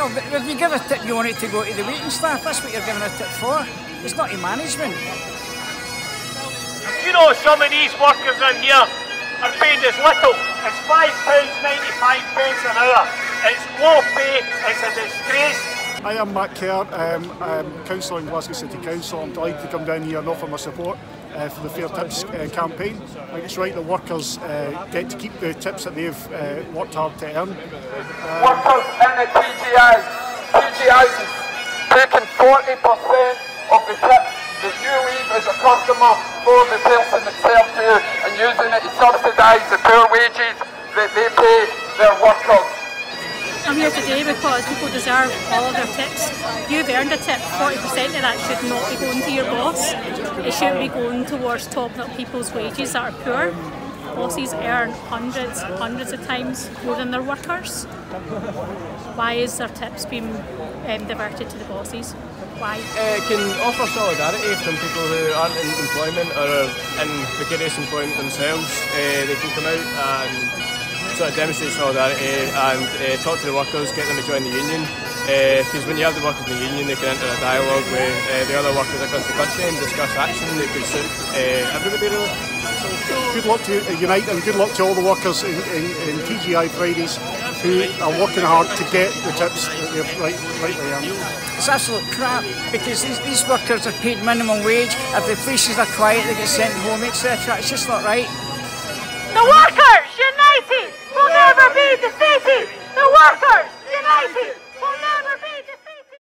No, but if you give a tip, you want it to go to the waiting staff. That's what you're giving a tip for. It's not to management. You know some of these workers in here are paid as little as £5.95 pence an hour. It's low pay, it's a disgrace. Hi, I'm Matt Kerr, um, I'm Councillor in Glasgow City Council. I'm delighted to come down here and offer my support uh, for the Fair Tips uh, campaign. I think it's right that workers uh, get to keep the tips that they've uh, worked hard to earn. Um, workers in the TGIs, TGIs is taking 40% of the tips that you leave as a customer for the person that serves you and using it to subsidise the poor wages that they pay their workers. I'm here today because people deserve all of their tips. You've earned a tip, 40% of that should not be going to your boss. It should be going towards topping up people's wages that are poor. Bosses earn hundreds, hundreds of times more than their workers. Why is their tips being um, diverted to the bosses? Why? It can offer solidarity from people who aren't in employment or in precarious employment themselves. Uh, they can come out and sort of demonstrate solidarity and uh, talk to the workers, get them to join the union. Because uh, when you have the workers in the union, they can enter a dialogue with uh, the other workers across the country and discuss action that could suit uh, everybody really. Good luck to Unite and good luck to all the workers in, in, in TGI Fridays who are working hard to get the tips that they're right, rightly earned. It's absolute crap because these, these workers are paid minimum wage. If the places are quiet, they get sent home, etc. It's just not right. The workers